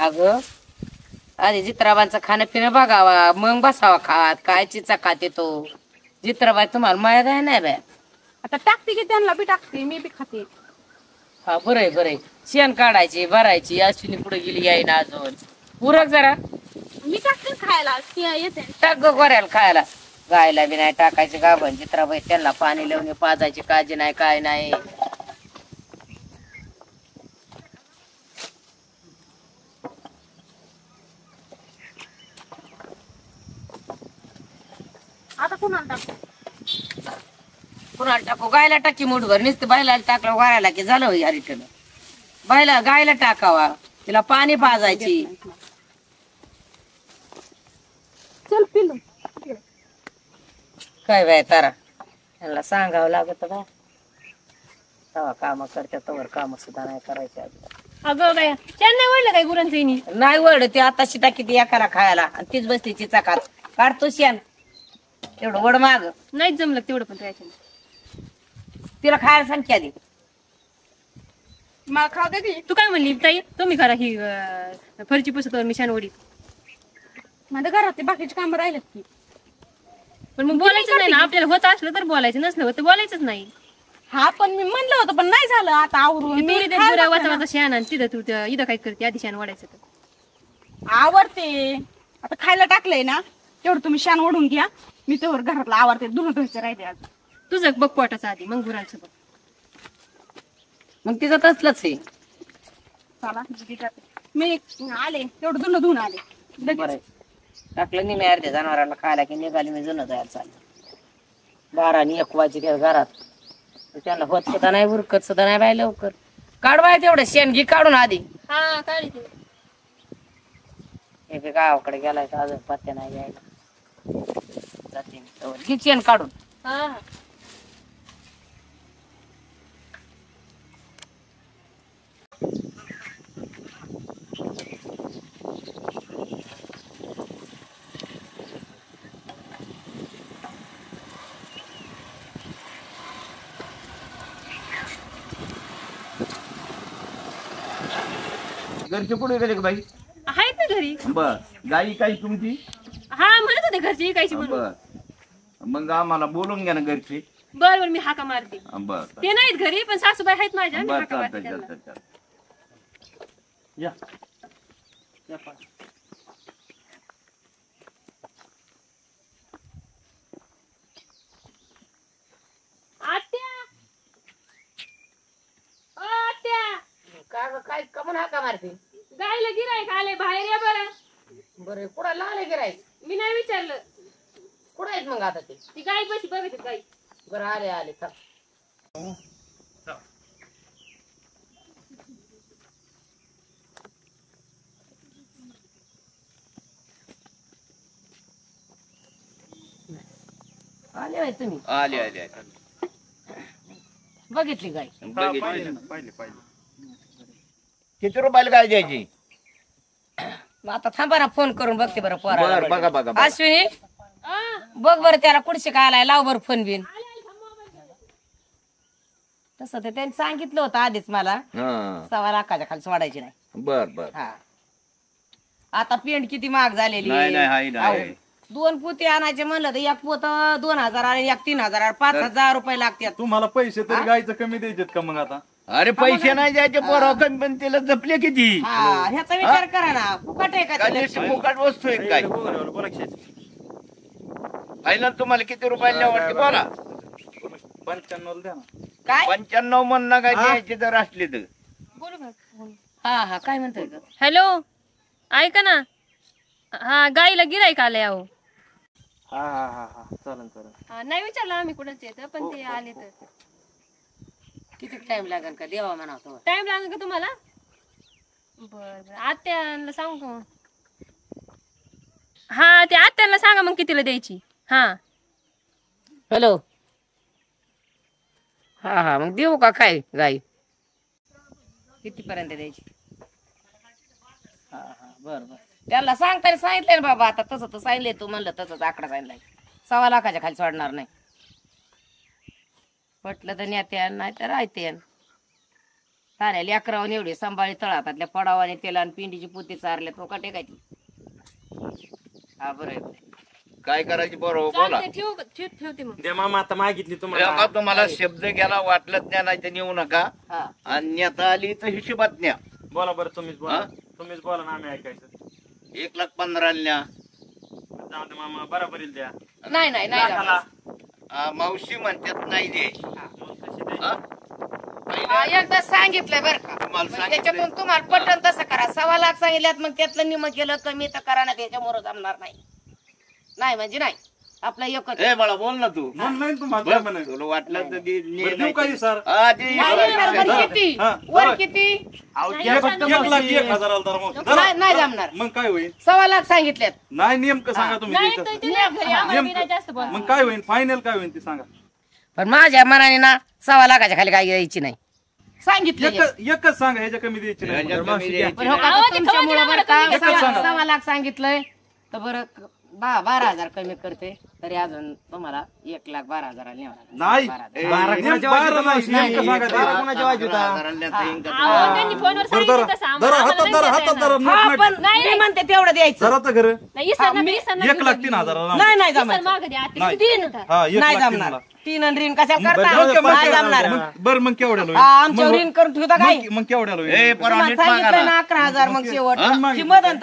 अगं आधी जित्राबांचं खाणं पिणं बघावा मग बसावा खात काय चिचा खाते तो. जित्राबाई तुम्हाला माया आहे नाही बाय आता टाकते की त्यांना बी टाकते मी बी खाते. हा बरंय बरंय शेण काढायची भरायची अश्विनी पुढे गेली यायना अजून. उरक जरा. मी टाकते खायला ती येते. टाक गं गोऱ्याला खायला. गायला बी नाही टाकायचे गाभण चित्राबाई त्यांना पाणी लावून पाजायची काळजी नाही काय नाही. कुणाला टाकते कुणाला टाकू. गायला टाकी मुठभर नुसतं बायला टाकलं वारायला की झालं या रिटर्न. बायला गायला टाकावा. तिला पाणी पाजायची. चल पिलू काय बाय तारा. यांना सांगावं लागत बा. तेव्हा काम करते तवर काम सुद्धा नाही करायचे. अगं बाया त्यांना वळलं काय गुरांचं नाही वड ते आता शिटा किती एकाला खायला. आणि तीच बसते चिचा काढतो शेण एवढं वड माग. नाहीच जमलं तेवढं पण राहायचं तिला खायला दे. मग खाऊ दे तू काय म्हणली ताई? तुम्ही करा ही अं, फरची पुसत मी शानवडी माझ्या घरात ते बाकीचे काम राहिलेत की. पण मग बोलायचं नाही ना आपल्याला होत असलं तर बोलायचं नसलं होतं बोलायचंच नाही. हा पण मी म्हणलं होतं पण नाही झालं. आता आवरून मी तुरी वाचा वाचा शान आणि तिथं तू त्या- इथं काय करते आधी शान वाढायचं तर. आवडते. आता खायला टाकलंय ना तेवढं तुम्ही शान ओढून घ्या. मी तेवढं घरातलं आवडते धुणं धुवायचं राहते आज. तुझं बघ पोटाचं आधी मग गुरांचं बघ. मग तिचं तसलंच आहे. चला मी जाते. मी आले तेवढं धुणं धुवून आले. लगेच. टाकलं नाही मी अर्ध्या जनावराला खायला की निघाली मी जुनं जायला चाललं बारा आणि एक वाजे गेलं घरात. तर त्यांना होत सुद्धा नाही उरकत सुद्धा नाही बाय लवकर. काढवाय तेवढं शेण घी काढून आधी. हा तू. हे बी गावाकडे गेलाय तर अजून पत्ते नाही यायला जाते मी तवर. घे शेण काढून. हा. घरचे कुठे गेले का बाई? आहेत ना घरी. बर. गाई काही तुमची? हा म्हणत होते घरची म्हणून. बर. मग आम्हाला बोलून घ्या ना घरचे. बर बर मी हाका मारते. बर ते नाहीत घरी पण सासूबाई आहेत माझ्या मी बर हाका मारते त्यांना. या. या. आत्या! ओ, आत्या! का गं, काय कमून हाका मारते? गायला गिरायक आले बाहेर या बरं. बरं कुठं लागले गिराय मी नाही विचारलं. कुठं आहेत मग आता ते? ती गाय कशी बघत गाई बरं आले आले चल. आले बाई तुम्ही. आले आले आले. बघितली गाय बघितले. किती रुपयाला काय द्यायची? मग आता थांबा ना फोन करून बघते बरं बर पोरा बघा बघा बघा. अश्विनी आ, बघ बरं त्याला कुडशी का आलाय लाव बरं फोन बिन. तसं ते त्यांनी सांगितलं होतं आधीच मला. हा. सव्वा लाखाच्या खाली सोडायची नाही. बर बर. हा. आता पेंट किती महाग झालेली. नाही नाही हाय नाही. अहो, दोन पोते आणायचे म्हणलं तर एक पोत दोन हजार आणि एक तीन हजार आणि पाच हजार रुपये लागतात. तुम्हाला पैसे तरी गायचं कमी द्यायचे का मग आता? अरे पैसे नाही द्यायचे पोरं कमी पण तिला जपले किती? हा ह्याचा विचार करा ना. फुकट आहे का काय ते नुसती फुकट वस्तू आहे काय? फायनल तुम्हाला किती रुपयाला आवडते बोला पंच्याण्णव द्या ना. काय? पंच्याण्णव म्हणणं काय द्यायचे जर असले तर. हा हा काय म्हणतोय ग? हॅलो ऐका ना. हा गाईला गिरायक आलंय अहो. हा हा हा हा चालेल हा, नाही विचारलं आम्ही कुठंच येतं पण ते आले तर. किती टाइम लागेल का? देवा म्हणावतो टाइम लागेल का तुम्हाला? बर बर. आत्याला सांगू का मग? हा ते आत्याला सांगा मग कितीला द्यायची. हा. हॅलो हा हा. मग देऊ का काय गाई? किती पर्यंत द्यायची? हा हा. बर बर. त्याला सांगताना सांगितलंय ना बाबा आता तसं तर सांगितलंय तू म्हणलं तसंच आकडा सांगितलाय. सव्वा लाखाच्या खाली सोडणार नाही. पटलं तर नेत्या नाही तर राहते साऱ्या लेकरावून एवढी सांभाळी तळातातल्या पडावाने तेला आणि पिंडीची पोती चारल्या तो का टेकायची हा बरं आहे. काय करायची बरोबर बोला. चालते ठेवू ठेव ठेवते मग. द्या मामा आता मागितली तुम्हाला. तुम्हाला शब्द गेला वाटलंच नाही नाही तर नेऊ नका. हा. आणि नेता आली तर हिशोबात न्या. बोला बरं तुम्हीच बोला. हा? तुम्हीच बोला ना आम्ही ऐकायचं. एक लाख पंधरा न्या जाऊ दे मामा बरोबरील द्या. नाही नाही नाही लाखाला. मावशी म्हणतात नाही द्यायची एकदा सांगितलंय बरं का. सांगितलंय. त्याच्यातून तुम्हाला पटन तसं करा. सव्वा लाख सांगितल्यात मग त्यातलं निम केलं कमी तर करा ना त्याच्यामुळे जमणार नाही. नाही म्हणजे नाही. आपला एकच ए मला बोल ना तू. म्हणलं नाही बघ, म्हणे. तुला वाटलं तर बरं, देऊ का? हा, नाही. नाही, सर, हा, किती? हा, वर. किती? अहो, नाही, फक्त एक लाख मावशी. एक हजाराला धरा मग. धरा. नाही नाही जमणार. मग काय होईल? सव्वा लाख सांगितल्यात नाही नेमकं सांगा तुम्ही नाही द्यायचं. तर तिला घरी आम्हाला बी नाही जास्त बोला. मग काय होईल? फायनल काय होईल ते सांगा. पण माझ्या मनाने ना सव्वा लाखाच्या खाली काय यायची नाही. सांगितलं एकच एकच सांगा ह्याच्या कमी द्यायची नाही ह्याच्यात मला. कमी द्यायची पण हो का ते बरं का? सव्वा लाख सांगितलंय तर बरं बा बारा हजार कमी करते. तरी अजून तुम्हाला एक लाख बारा हजार नाही बारा हजार. ए, बारा कोणाच्या बारा वाजता नाही, नाही, नेमकं सांगा ते. बारा कोणाच्या वाजता होता? हजाराला नेता येईन का अहो, तुला? त्यांनी फोनवर बरं सांगितलं धरा तसं धरा आम्हाला हातात आम्हाला धरा नाही हातात देता धरा येणार. हा नोट पण नाही, मी नाही. म्हणते तेवढं द्यायचं जरा तर खरं नाही, एक लाख तीन हजार नाही नाही इसर जमायचं मागं द्या. आता नाही. किती देणार आता? हा एक नाही लाख तीन जमणार लाख. तीन आणि ऋण कशा बरं, करता? केवढ्याला जमणार? मग- बरं मग केवढ्याला हा होईल आमच्यावर मग- ऋण करून ठेवता काय? मग- मग केवढ्याला ए होईल पोरा, तुम्हाला नीट मागा सांगितलं ना. अकरा हजार मग शेवट. हा,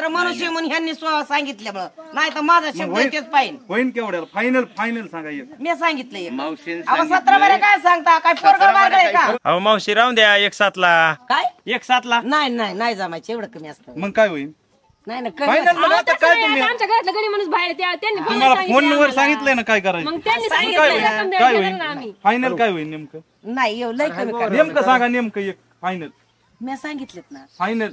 मनुष्य म्हणून ह्यांनी स्व- सांगितल्यामुळं नाही तर माझा शब्द होईल. तेच पाहिजे. होईल केवढ्याला? फायनल फायनल सांगा एक. मी सांगितलं एक. मावशीने अहो सतरा सांगितलंय. बरे काय सांगता? काय पोरग सतरा मार्ग बरे आहे का? काय अहो मावशी राहून द्या एक सातला. काय? एक सातला? नाही नाही नाही जमायचे एवढं कमी असतं. मग काय होईल नाही ना कमी फायनल मग आता तसं काय नाही, तुम्ही आता आमच्या घरातलं गडी माणूस बाहेर त्या- त्यांनी फोनवर तुम्हाला सांगितलं फोनवर. सांगितलंय ना काय करायचं? मग त्यांनी काय सांगितलं होईल? रक्कम काय द्यायची होईल? ना आम्ही. फायनल काय होईल नेमकं? नाही एवढं लय कमी करा. नेमकं सांगा नेमकं एक फायनल मी सांगितलेत ना. फायनल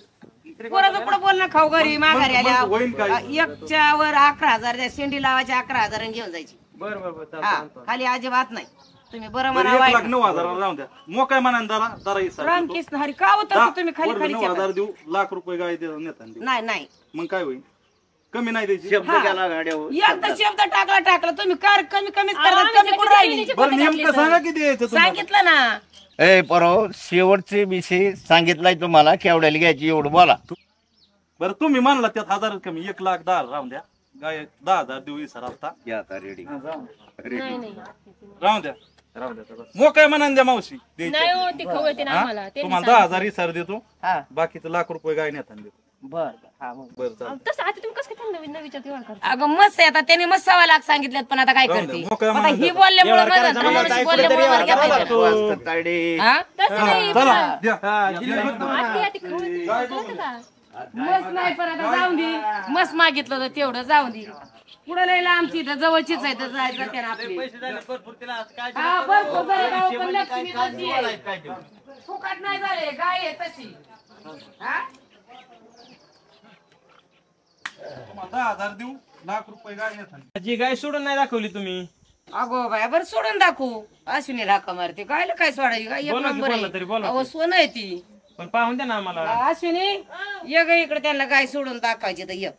पोराचं पुढे बोल ना खाऊ घरी माघारी आल्या. मग होईल काय? एकच्या वर अकरा हजार द्या शेंडी लावायचे अकरा हजार आणि घेऊन जायची. बरं बरं बरं हा खाली अजिबात नाही. तुम्ही बरं म्हणा एक वाईट लाख नऊ हजाराला द्या. जरा इसार राम देतो. कृष्ण हरी का होतं तुम्ही खाली खाली नऊ? हजार देऊ लाख रुपये गाय देऊ नेता देऊ. नाही नाही. मग काय होईल? कमी नाही द्यायची. शब्द गेला गाड्यावर. एकदा शब्द. टाकला टाकला तुम्ही कार कमी कमीच आम्ही कमी कुठं राहिली? बरं नेमकं सांगा. किती द्यायचं तुम्हाला? सांगितलं ना. ए परो शेवटचे विषय सांगितलाय तुम्हाला केवढ्याला घ्यायची एवढं बोला. बरं तुम्ही म्हणला त्यात हजार कमी एक लाख दहा राहून द्या. गाय दहा हजार देऊ इसार आता. घ्या आता रेडी हा, राहून द्या. द्या सगळं. मोकळ्या मनाने द्या मावशी द्यायची. नाही हो ते खवळते ना? आम्हाला त्यांनी तुम्हाला दहा हजार इसार देतो हा बाकीचं लाख रुपये गाय नेता देतो बर हा मग बरं चालेल सांगितलं. तसं आता तुम्ही कसं काय त्यांना नवीन विचारते एवढं करता? अगं मस्त आहे आता त्यांनी मस्त सव्वा लाख सांगितलेत पण आता काय करते द्या, मोकळ्या आता मनाने ही. बोलल्यामुळे व्यवहार करायचा मनुष्य घेता येतं. हा? तसं नाही चला द्या. कळतं का? मस्त नाही पण आता जाऊन दे मस्त मागितलं तर तेवढं जाऊन दे पुढे लय आमची इथं जवळचीच आहे तर जायचं आपली. हा, भरपूर झाले गाव, पण लक्ष्मी तशी आहे. फुकट नाही झाले गाय आहे तशी. हा? तुम्हाला दहा हजार देऊ लाख रुपये गाय जी गाय सोडून नाही दाखवली तुम्ही? अगो बाय बरं सोडून दाखवू. अश्विनी राखा मारते. काय काय सोडायची? काय एक बोला की, नंबर बोला तरी, आहे बोला अहो सोनं आहे ती. पण पाहून द्या ना आम्हाला. अश्विनी ये ग इकडे त्यांना गाय सोडून दाखवायची तर ये.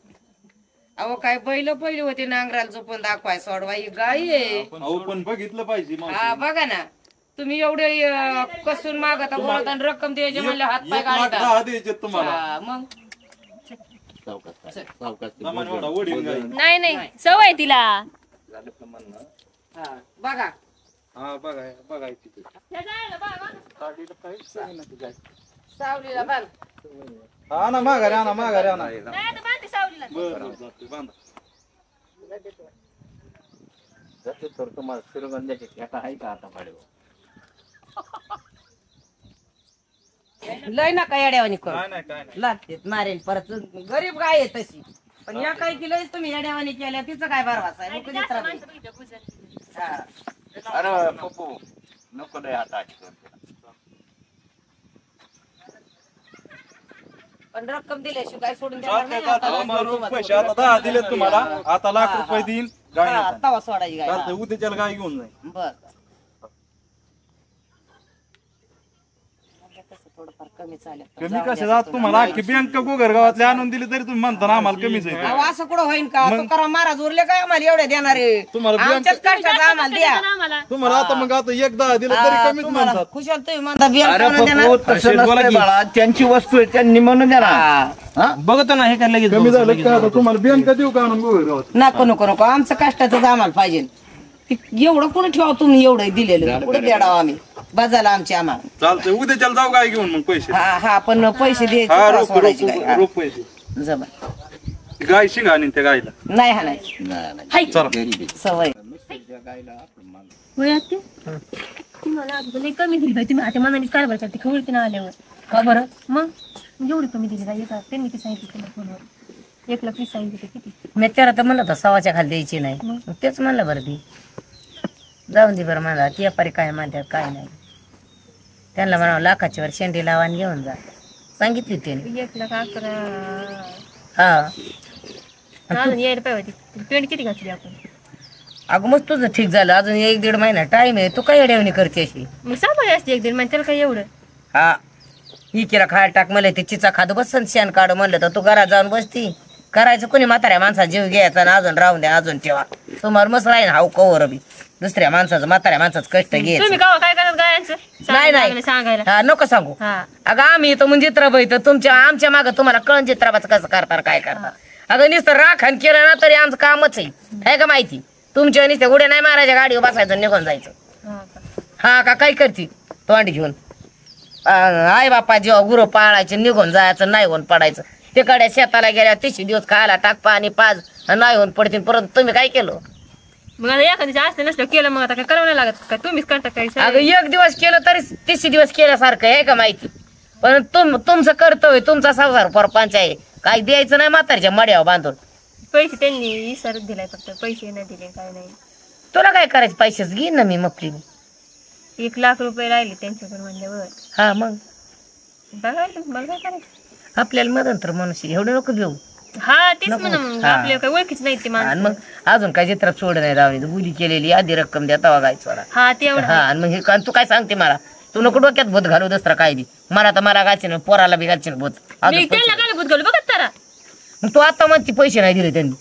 अहो काय बैल पहिली होती नांगराला झोपून दाखवाय सोडवा. ही गाय आहे. अहो पण बघितलं पाहिजे मावशी. हा बघा ना. तुम्ही एवढे अं, कसून मागता बोलत आणि रक्कम द्यायची म्हणले हात एक पाय लाख काढता दहा द्यायचे तुम्हाला. हा, मग. सामान एवढा नाही नाही. सवय तिला. हा, बघा. हा बघा बघा तिथे सावलीला बांध हा ना माघारी आणा माघारी आणा तर तुम्हाला श्रीगंधाची खेटा आहे का आता भाड्यावर लय नका येड्यावानी कर. काय नाही काय नाही. लागते मारेल परत गरीब गाय आहे तशी. पण या काही किलोच तुम्ही येड्यावानी केल्या तिचं काय बरवास आहे. हा. अरे पप्पू नको लय हात आठ पण रक्कम दिल्याशिवाय काय सोडून देणार चालतंय, नाही आता. लाख रुपये पैसे आता दहा दिले तुम्हाला. आता लाख रुपये हा. देईन गाय नेता तवा सोडायची गाय चालतंय उद्याच्याला गाय घेऊन जाईल. बर. थोडंफार कमी कशा जात तुम्हाला अख्खी बँक गोगर गावातले आणून दिली तरी तुम्ही म्हणता ना आम्हाला कमीच आहे अहो, असं कुठं होईन का? तुकाराम महाराज उरले काय आम्हाला एवढे देणार? आहे तुम्हाला बँक- आमच्याच कष्टाचं आम्हाला द्या. आम्हाला. तुम्हाला आता मग आता एक दहा दिलं तरी कमीच तुम्हाला म्हणतात. खुशाल तुम्ही म्हणता बियाण अरे कोणाला देणार? पप्पू, तसं शेठ बोला नसतंय की. बाळा. त्यांची वस्तू आहे त्यांनी म्हणून द्या ना. हा? बघतो ना हे काय लगेच कमी बघतो, झालं लगेच का? आता तुम्हाला बँक देऊ का आणून नको नको नको. आमचं कष्टाचंच आम्हाला पाहिजे. ते एवढं कुठं ठेवा तुम्ही एवढं दिलेलं. कुठं देडाव आम्ही? बाजाला आमचे आम्हाला चालतंय उद्याच्याला जाऊ काय घेऊन मग पैसे. हा हा पण पैसे द्यायचे हा रोख रोख सोडायचे काय. हा, रोख पैसे. जबर. गाय शिंगा आणि त्या गायला. नाही हा नाही नाही. चला. गरीब आहे. सवय. होय आत्या तुम्हाला लई कमी दिली बाई. तुम्ही आता मनाने कारभार करते खबर ना आल्यावर. का बरं? मग? एवढी कमी दिली बाई. येतात त्यांनी किती सांगितलं तुला फोनवर? एक लाख वीस सांगितले किती? मी त्याला तर म्हणलं होतं सव्वाच्या खाली द्यायची नाही. मग तेच म्हणलं बरं ती. जाऊन दे बरं मला. ती व्यापारी काय म्हणतात काय नाही. त्यांना म्हणावं लाखाची वर शेंडी लावा आणि घेऊन जा. सांगितली त्याने. एक लाख अकरा. हा. अजून यायला पाहिजे होती. पेंट किती घातली आपण? अगं मग तुझं ठीक झालं. अजून एक दीड महिना टाइम आहे. तू काय अडवणी करते अशी? मग असते एक दिन मग त्याला काय एवढं? हा. ही किरा खायला टाक मला ते चिचा खात बसन शेण काढ म्हणलं तर तू घरात जाऊन बसती. करायचं कोणी म्हाताऱ्या माणसा जीव घ्यायचा ना अजून राहून द्या अजून ठेवा. तुम्हाला मस्त राहील हाव कवर बी. दुसऱ्या माणसाचं म्हाताऱ्या माणसाचं कष्ट तुम्ही का काय नाही सांगायला नाही सांगायला. हा नको सांगू. हा. अगं आम्ही इथं म्हणजे चित्रब इथं तुमच्या आमच्या मागं तुम्हाला कळण चित्रबाचं कसं करतात काय करतात अगं नुसतं राखण केलं ना तरी आमचं कामच आहे. आहे का माहिती? तुमच्या नुसत्या उड्या नाही मारायच्या गाडीवर बसायचं आणि निघून जायचं. हा का. हा का काय करती? तोंड घेऊन. आई बापा जेव्हा गुरु पाळायचे निघून जायचं नाही होऊन पडायचं. तिकडे शेताला गेल्या तिशी दिवस खायला टाक पाणी पाज नाही होऊन पडतील परत तुम्ही काय केलं? मग आता एखाद्याच्या असलं नसलं केलं मग आता काय करावं नाही लागत? काय तुम्हीच करता काय? अगं एक दिवस केलं तरी तिसरी दिवस केल्यासारखं आहे का माहिती? पण तुम तुमचं कर्तव्य तुमचा संसार परपंच आहे. काय द्यायचं नाही म्हातारच्या मड्यावर बांधून. पैसे त्यांनी इसारच दिलाय फक्त. पैसे नाही दिले काय नाही. तुला काय करायचं? पैसेच घेईन ना मी मपली एक लाख रुपये राहिले त्यांच्याकडे म्हणल्यावर. हा मग? बघायला मला काय करायचं? आपल्याला मदन तर मनुष्य एवढं नको घेऊ हा तेच नको. म्हणा मग हा. आपल्या काय ओळखीच नाही ते आणि माणसं मग अजून काय चित्रात सोड नाही दावणी गुली केलेली आधी रक्कम द्या तवा गायचो हा ते एवढं हा आणि मग हे का- तू काय सांगते मला? तू नको डोक्यात भूत घालू दुसरा काय बी. मला तर मला गायचे ना पोराला बी घालचे ना भूत. अजून मी पैसे- त्यांना काय भूत घालू बघत तारा मग तू आता म्हणते पैसे नाही दिले त्यांनी.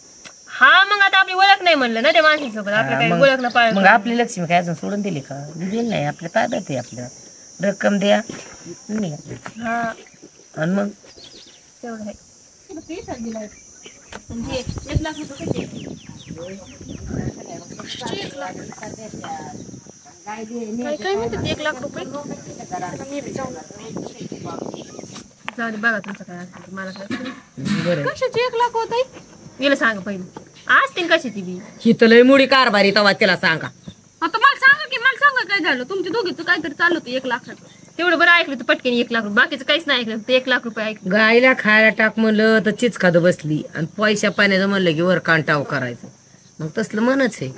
हा मग आता आपली ओळख नाही म्हणलं ना त्या माणसासोबत. ओळख ना मग आपली लक्ष्मी काय अजून सोडून दिली का? दिली नाही आपल्या ताब्यात आहे आपल्या. रक्कम द्या. हा. आणि मग? तेवढं आहे. एक लाख रुपये कसे? काय काय म्हणतात एक लाख रुपये? जाऊ दे बघा तुमचं काय असेल ते, मला काय कशाची एक लाख होत गेलं सांग पहिले. आज तीन कशाची बी? ही तर लय मुडी कारभारी तवा तिला सांगा. आता मला सांगा की मला सांगा काय झालं. तुमच्या दोघीचं काहीतरी चाललं होतं एक लाखाचं. तेवढं बरं ऐकलं तर पटकन एक लाख रुपये. बाकीचं काहीच नाही ऐकलं फक्त एक लाख रुपये ऐकलं. गायला खायला टाक म्हणलं तर चिच खाद बसली. आणि पैशा पाण्याचं म्हणलं की वर कांटाव करायचं. मग तसलं मनच आहे.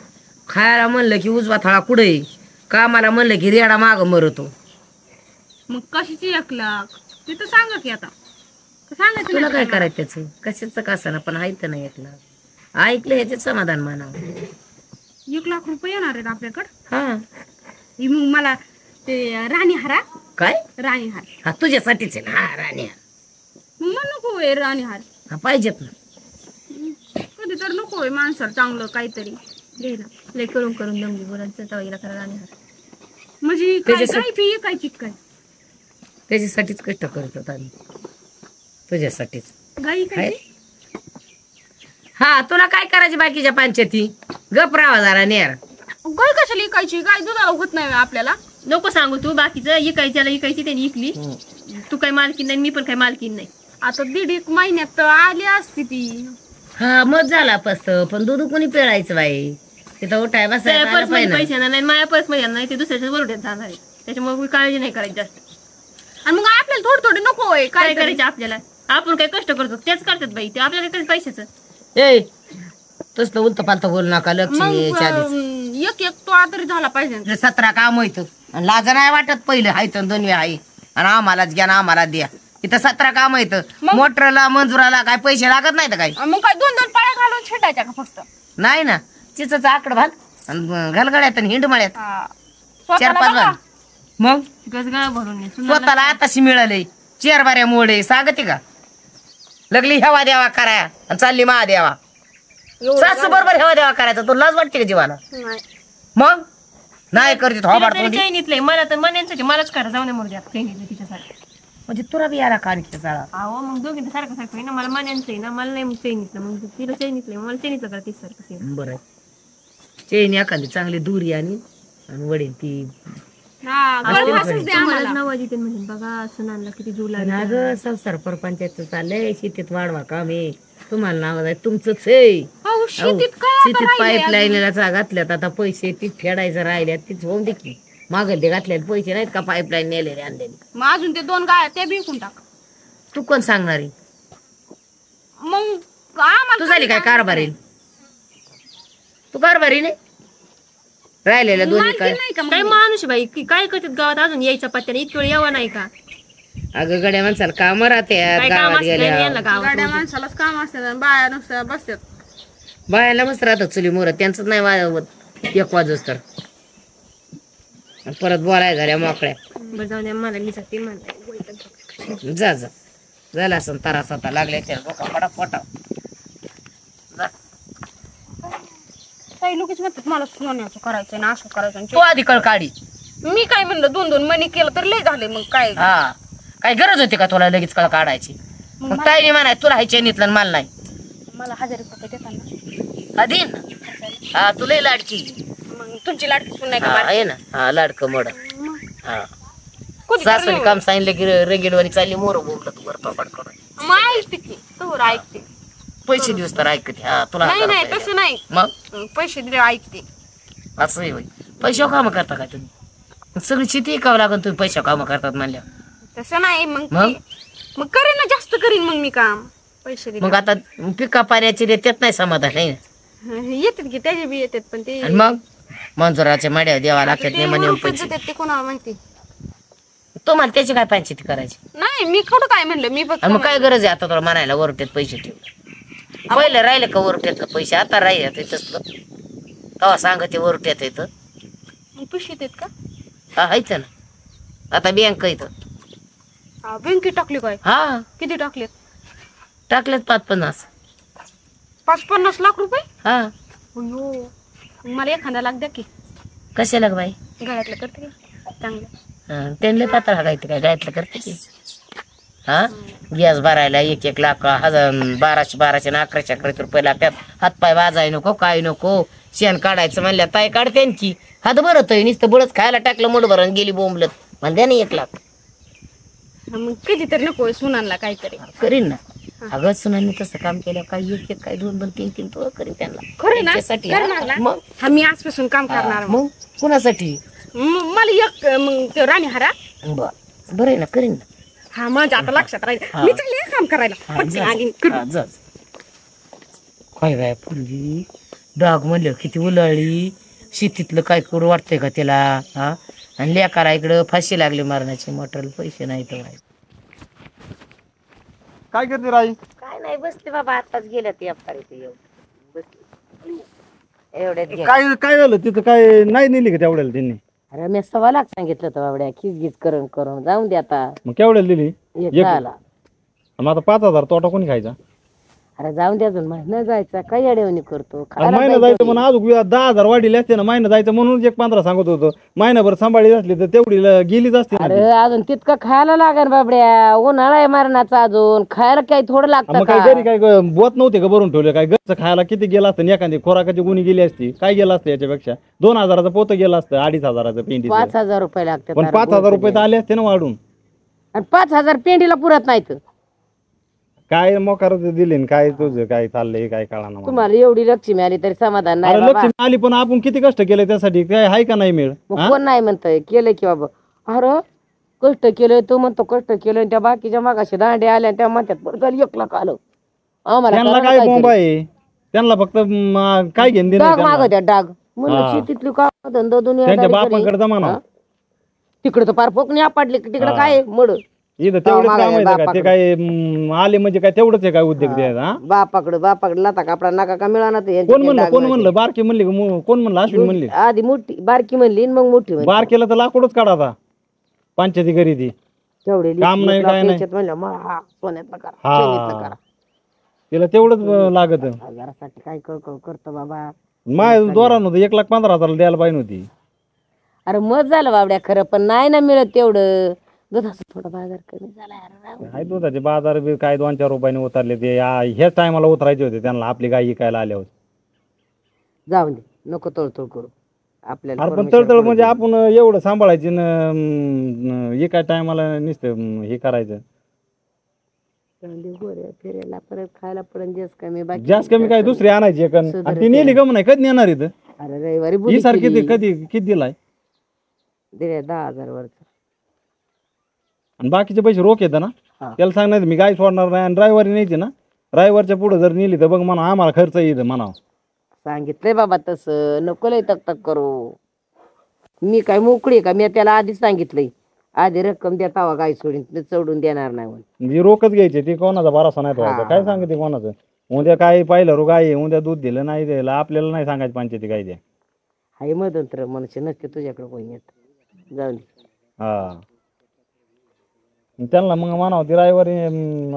खायला म्हणलं की उजवा थळा कुठे? आहे कामाला म्हणलं की रेडा माग मरतो. मग कशाची एक लाख? ते तर सांगा की आता. सांगायचं तुला नाही काय का? करायचं? त्याचं कशाचं कसं पण ऐकतं नाही ऐकलं ऐकलं ह्याच्यात समाधान मानावं एक लाख रुपये येणार आहेत आपल्याकडं? हा. ही मग मला ते राणी हारा काय? राणी हार हा तुझ्यासाठीच आहे ना? हा राण्या मग नको आहे राणी हार हा पाहिजेत ना. कधी तर नको आहे माणसाला चांगलं काहीतरी. घ्यायला लय करून करून दमली बोलायचं तवाईला करा आणि म्हणजे काय त्याच्यासाठी- काय फी काय चिक काय त्याच्यासाठीच कष्ट करत होतो आम्ही. तुझ्यासाठीच. गाई काय आहे? हा तुला काय करायची बाकीच्या पंचायती गप राहा जरा नेर गाय कशाला इकायची? गाय दुधाला होत नाही आपल्याला. नको सांगू तू बाकीचं इकायच्याला इकायची त्यांनी इकली. तू काय मालकीन नाही मी पण काय मालकीन नाही. आता दीड एक महिन्यात तर आली असती ती. हा मत झाला पस्त पण दूध कोणी पिळायचं बाई? तिथं उठाय बसायला पर्स आलं मध्ये पाहिजे पैसे येणार नाही माझ्या पर्समध्ये येणार नाही ते दुसऱ्याच्या बरोबर जाणार आहे. त्याच्यामुळे मी काळजी नाही करायची जास्त. आणि मग आपल्याला थोडं थोडं नको आहे काय काय करायचं आपल्याला? आपण काय कष्ट करतो तेच करतात बाई ते आपल्याला काय पैशाचं. ए तसलं उलत पालत बोलू नका मग लक्ष्मी याच्या आधीच. अं, एक एक तो तरी झाला पाहिजे. सतरा काम होईत लाज नाही वाटत पहिले. हाय तर दोन आहे आणि आम्हालाच घ्या ना आम्हाला द्या. इथं सतरा काम येत मोटरला मंजुराला काय पैसे लागत नाही तर काय? आणि मग काय दोन दोन पाळ्या घालून छेटायच्या का फक्त? नाही ना. चिचच आकड भाल आणि घलगड्यात आणि हिंडमळ्यात. हा. चार स्वतःला पाच बघा. घाल. मग? गजगाळ भरून ये. सुनाला- स्वतःला आताशी मिळाले चेअर बाऱ्या मोडे. सांगते का? लगली हेवा द्यावा करा आणि चालली मा द्यावा सासू बरोबर हेवा द्यावा करायचा तो लाज वाटते का जीवाला? मग? नाही करते तिला तरी चैनीतलंय मला तर मलाच करा जाऊ नये द्या चैनीतलं म्हणजे तुला बी याला काढते चाळा अहो मग दोघी सारखं सारखं आहे ना मला मन्यांचं आहे ना मला नाही मग चैनीतलं मग तिला चैनीतलं मला चैनीतलं करा तीच सारखं. सेम बरं. चेन एखादी चांगली दुरी आणि आणि वडील ती तुम्हालाच नावाज येते बघा सुनांना किती जीव लागला. अगं संसार परपंचायचं चाललंय शेतीत वाढवा काम आहे तुम्हाला नाव आहे तुमचंच आहे. अहो, शेतीत काय शेतीत पाईपलाईनला घातल्यात आता पैसे ती फेडायचं राहिल्यात तीच होऊन दे की. मागल ते घातलेले पैसे नाहीत का पाईपलाईन नेलेले आणलेले? मग अजून ते दोन गाय ते विकून टाक. तू कोण सांगणारी मग आम्हाला तू झाली काय कारभारी तू कारभारी नाही राहिलेल्या दोन्ही काय नाही का काय माणूस आहे बाई की काय करतात गावात अजून? यायचा पत्त्याने इतकी वेळ यावं नाही का? अगं गड्या माणसाला काम काय काम गावात नाही गेल्या यांना गावात गाड्या माणसालाच काम असतात आणि बाया नुसत्या बसतात. बायाला मस्त राहतात चुली मोर. त्यांच नाही वाजवत एक वाजूस तर. आणि परत बोलाय झाल्या मोकळ्या. बरं जाऊ द्या मला मी जाते मला. जा जा. झाला असं तारा स्वतः लागल्या त्या डोका पडा पोटा जा. काही लोकच म्हणतात मला सोन्याचं करायचं ना असं करायचं आणि तू. आधी कळ काढी. ते- मी काय म्हणलं दोन दोन मनी केलं तर लय झाले मग काय? हा. काय गरज होती का तुला लगेच कळ काढायची? मग काय नाही म्हणाय तुला हाय चैनीतलं मला नाही. मला हजार रुपये देतात ना आधी हा तुला लाडकी. मग तुमची लाडकी सुन नाही हा का आहे ना. हा लाडकं मोड. हा. कधी सासरी काम सांगितलं की रेगेलवानी चालली मोर बोलत वर पकड करून. मग ऐकते की तोवर ऐकते. पैसे दिवस तर ऐकते. हा तुला नाही नाही तसं नाही. मग? पैसे दिले ऐकते. असं होय. पैसे काम करता का तुम्ही? सगळी शेती ऐकावं लागेल तुम्ही पैसे काम करतात म्हणल्या. तसं नाही मग मग? ती- मग? करीन ना जास्त करीन मग मी काम. पैसे दिले. मग आता पिका पाण्याचे रे त्यात नाही समाधान आहे ना? येतात की त्याचे बी येतात पण ते आणि मग? मंजुराच्या माड्या द्यावा लागतात ते रुपये पैसे. देतात ते कोणाला माहिती? तुम्हाला त्याची काय पंचायती करायची? नाही मी कुठं काय म्हणलं मी फक्त आणि मग काय गरज आहे आता तुला म्हणायला वरट्यात पैसे ठेव पहिले राहिले का वरट्यातलं पैसे? आता राहिले तसलं. तेव्हा सांगते वरट्यात येतं मग पैसे देतात का? हा हायच ना. आता बँक इथं हा, बँकेत टाकले काय हा. किती टाकलेत? टाकलेत पाच पन्नास पाच पन्नास लाख रुपये? हा. अयो मग मला एखादा लाख द्या की. कशाला ग बाई? गळ्यातलं करते की. चांगलं. हा, त्यांना पात्र हागायचं काय? गायतलं करते की. हा? गॅस भरायला एक एक लाख हजार बाराशे बाराशे अकराशे अकराशे रुपये लागतात. हातपाय वाजाय नको काय नको. शेण काढायचं म्हणल्या ताई काढते की हात भरत नुसतं बुडच खायला टाकलं मुठ भरून गेली बोंबलत. द्या ना एक लाख. मग कधी तर नको सुनानला काहीतरी. करीन ना. अगं सुनांनी तसं काम केलं काय एक एक काय दोन दोन तीन तीन तो करीन त्यांना. खरं ना? त्यांच्यासाठी करणार. ना? मग? हा मी आजपासून काम करणार मग. मग? कुणासाठी? म- मला एक मग ते राणी हारा बर. बरं आहे ना करीन ना. हा माझ्या आता लक्षात राहील. मी काम करायला. पटकन करू. काय बाय पूर्वी डाग म्हणलं किती उलाळली. शेतीतलं काय करू वाटतंय का त्याला हा? आणि लेकारा इकडं फाशी लागली मारण्याची मोटर पैसे नाही तर. काय करते राई? काय नाही बसले बाबा. आताच गेल्या ते अप्पारी ते येऊन. बसले. एवढ्यात. काय काय झालं? तिथं काय नाही नेली का तेवढ्याला त्यांनी? अरे मी सव्वा लाख सांगितलं होतं बाबड्या खिच गीच करून करून. जाऊन दे आता. मग केवढ्याला दिली? एक एक. झाला मग आता पाच हजार तोटा कोणी खायचा? अरे जाऊन दे अजून महिना जायचा काय अडवणी करतो? खायला महिना जायचं. म्हणून अजून दहा हजार वाढीले असते ना महिना जायचं म्हणून एक पंधरा सांगत होतो. महिनाभर सांभाळली असली तर तेवढी ल- गेलीच असते ना अरे. अजून तितकं खायला लागेल बाबड्या. उन्हाळा आहे मरणाचा अजून. खायला काही थोडं लागतं मग काय घरी काय ग- बोत नव्हते का भरून ठेवले? काय घरचं खायला किती गेलं असतं? एखादी खोराकाची गुणी गेली असती. काय गेलं असतं याच्यापेक्षा? दोन हजाराचं पोत गेलं असतं अडीच हजाराचं पेंडी पाच हजार रुपये लागतात पण पाच हजार रुपये तर आले असते ना वाढून. आणि पाच हजार पेंडीला पुरत नाहीत. काय मोकार दिले न काय तुझं काय चाललंय काय कळा ना तुम्हाला एवढी लक्ष्मी आली तरी समाधान नाही अरे बाबा. लक्ष्मी आली पण आपण किती कष्ट केले त्यासाठी? काय आहे का नाही मिळ? मग कोण नाही म्हणतंय? केलं की बाबा. अरे कष्ट केलं तो म्हणतो कष्ट केलं आणि त्या बाकीच्या मागाशी दांडे आल्या आणि त्या म्हणतात बरं झालं एक लाख आलं. आम्हाला त्यांना करायला काय काहीतरी. बोंब आहे? त्यांना फक्त म, काय घेऊन दिलं डाग मागत आहे डाग. म्हणलं हा. शेतीतली का धंदा दुनिया त्यांच्या बापाकडे जमाना. तिकडे तर फार फोकणी आपडली तिकडे काय मड. इथं तेवढंच मागायला काम आहे का. ते काय म, आले म्हणजे काय तेवढंच आहे काय उद्योग द्यायचा हा? बापाकडे बापाकडे लाता कापडा नका का मिळाला तर यांचे कोण ते म्हणलं कोण. म्हणलं? बारकी म्हणली का? मु- कोण म्हणलं? अश्विन म्हणली. आधी मोठी बारकी म्हणली आणि मग मोठी म्हणली. बार केलं तर लाकूडच काढा आता. पंचायती करी ती तेवढे काम नाही, काय नाही. म्हणलं मग हा सोन्यातलं करा हा. चैनीतलं करा. तिला तेवढंच लागत. घरासाठी काय क- क- करतो बाबा. माय द्वारा नव्हतं एक लाख पंधरा हजाराला द्यायला पाहिजे होती. अरे मत झालं बाबड्या खरं पण नाही ना मिळत तेवढं. दुधाचं थोडं बाजार कमी झाला यार राव. काय दुधाचे बाजार बी काय दोन चार रुपयाने उतरले ते. या- ह्याच टायमाला उतरायचे होते त्यांना आपली गाय विकायला आल्या होते. जाऊन दे नको तळतळ करू. आपल्याला अरे पण तळतळ म्हणजे आपण एवढं सांभाळायची न एका टायमाला नुसतं हे करायचं. दे. जाऊन दे, गोऱ्या फिरायला परत खायला पडन जास्त कमी बाकी जास्त कमी काय दुसरी आणायची एक अन- आणि ती नेली गम नाही कधी नेणार इथं? अरे रविवारी ही बुली सारखी केली. कधी किती दिलाय? दिले दहा हजार वरच. आणि बाकीचे पैसे रोख येतं ना? हा. त्याला सांगणार मी गाय सोडणार नाही आणि ड्रायव्हर न्यायची ना? ड्रायव्हरच्या पुढे जर नेली तर बघ म्हणा आम्हाला खर्च येईल म्हणा सांगितलंय बाबा तसं. नको लय तक तक करू. मी काय मोकळी आहे का? मी त्याला आधीच सांगितलंय. आधी रक्कम द्या तवा गाय सोडून. ते चढून देणार नाही म्हणून. म्हणजे रोखच घ्यायची ती कोणाचा भरोसा नाही ठेवायचा हा. काय सांगते कोणाचं? उद्या काय पाहिलं रो गाय आहे, उद्या दूध दिलं नाही दिलं आपल्याला नाही सांगायचं पंचायती काय द्या हाय मदंत्र मनुष्य नसते तुझ्याकडे कोणी येत. जाऊन दे. त्यांना मग म्हणावं ती ड्रायव्हर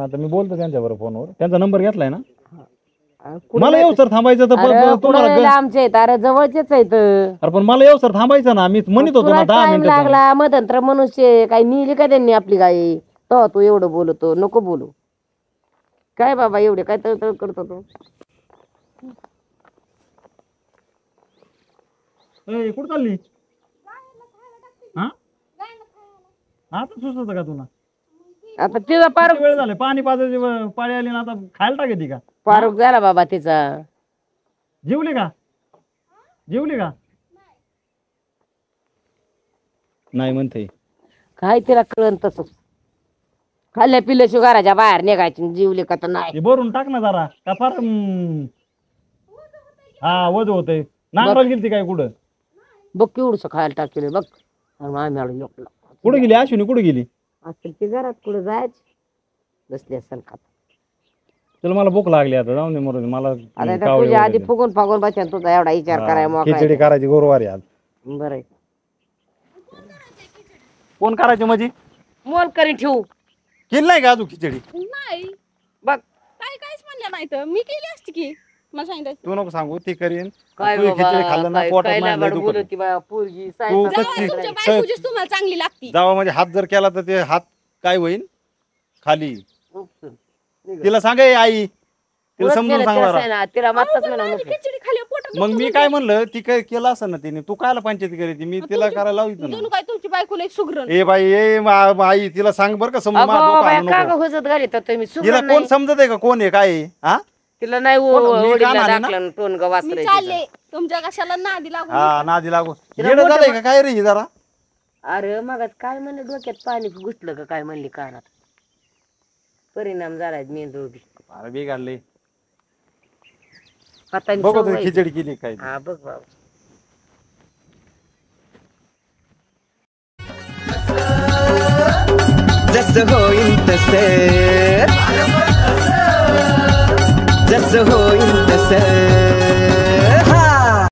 आता मी बोलतो त्यांच्याबरोबर फोनवर. त्यांचा नंबर घेतलाय ना? अरे कुठं मला येऊ सर थांबायचं तर अरे पण कुठं तुम्हाला आहेत? अरे जवळचेच आहेत. अरे पण मला येऊ सर थांबायचं ना. मी म्हणत होतो ना दहा टाइम मिनिटं लागला. मदंत्र मनुष्य काही निली का त्यांनी आपली गाय तो तू एवढं बोलतो. नको बोलू. काय बाबा एवढे? काय तळतळ करतो तू? कुठं चालली? हा? आता सुचत का तुला? आता तिचा पार किती वेळ झाले? पाणी पाजायची पाळी आली ना आता खायला टाकायची का? फारुक झाला बाबा तिचा. जेवली का? जेवली का? नाही म्हणते काय तिला कळन तसंच. खाल्ल्या पिल्ल्या शुगाराच्या बाहेर निघायची जीवले का तर नाही. भरून टाक ना जरा. का फार हम्म. हा वज होतय. नांगराला गेली काय कुठं? बघ केवढस खायला टाकले बघ. आणि आम्ही आलो कुठं गेली? अश्विनी कुठं गेली? असेल ती घरात पुढे जायची? बसली असेल खात चल मला भूक लागली आता जाऊन दे मरू दे. मला आता त्या कावळे तुझ्या आधी वगैरे. फुगून फागून बसेल तुझा एवढा विचार करायला हा, मोकळा खिचडी करायची गुरुवारी आज. बरं कोण करायची म्हणजे मोल करी ठेवू. केली नाही का अजून खिचडी? नाही. बघ. काय काहीच म्हणलं नाही तर मी केली असती की. मला सांगितलं तू नको सांगू ती करीन. काय तू खिचडी खाल्लं ना पोटात दुखत. पोरगी तू कच्ची-. तुमच्या बायकोचीच तुम्हाला चांगली लागती. जावा म्हणजे हात जर केला तर ते हात काय होईल खाली. तिला सांग ए आई. तिला समजून केलं सांग त्याचं जरा. आहे ना, तिला मातच म्हणा माझी नको. खिचडी खाली पोटात मग मी काय म्हणलं ती काय केलं असं ना तिने? तू कायला पंचायती करायची मी तिला करायला जणू काय तुमची लई सुगरण. ए बाई ए मा- मा- आई तिला सांग बरं का समजून अगो माझं डोकं बाया, आणू का नको. गं हुजत घालीत होता तुम्ही तिला सुगरण कोण नाही. समजत आहे का? कोण आहे? काय आहे? हा? तिला नाही कोण- मी ना? टाकलं टोन ग मी वासरायचं. चालले. तुमच्या कशाला नादी लागून हा नादी लागू. येडं झालंय का? काय रे ही जरा? अरे मग काय म्हणलं डोक्यात पाणी घुसलं का काय म्हणली कानात? परिणाम झालाय मेंदू अरे बिघडले. हाताने बघू सवय. खिचडी केली काय हा बघ बाबा. जसं होईल तसं. जसं होईल तसं